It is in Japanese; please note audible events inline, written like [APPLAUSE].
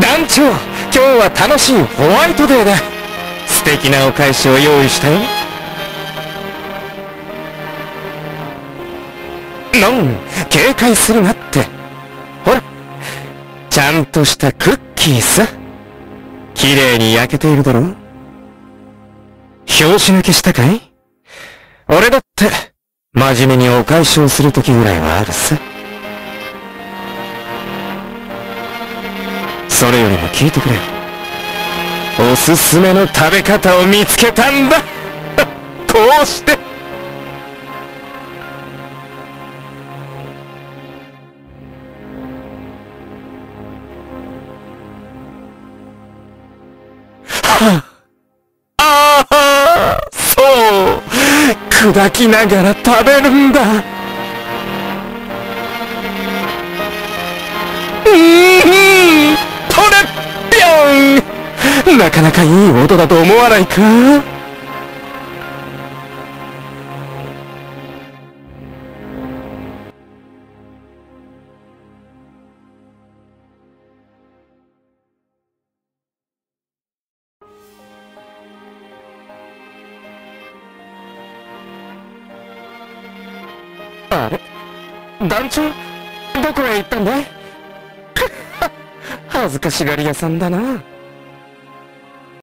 団長今日は楽しいホワイトデーだ素敵なお返しを用意したよ。のん警戒するなって。ほらちゃんとしたクッキーさ。綺麗に焼けているだろ。拍子抜けしたかい？俺だって真面目にお返しをする時ぐらいはあるさ。それよりも聞いてくれ。よおすすめの食べ方を見つけたんだ。[LAUGHS] こうして。は [LAUGHS] ああそう。砕きながら食べるんだ。なかなかいい音だと思わないか？あれ？団長？どこへ行ったんだい？[LAUGHS] 恥ずかしがり屋さんだな。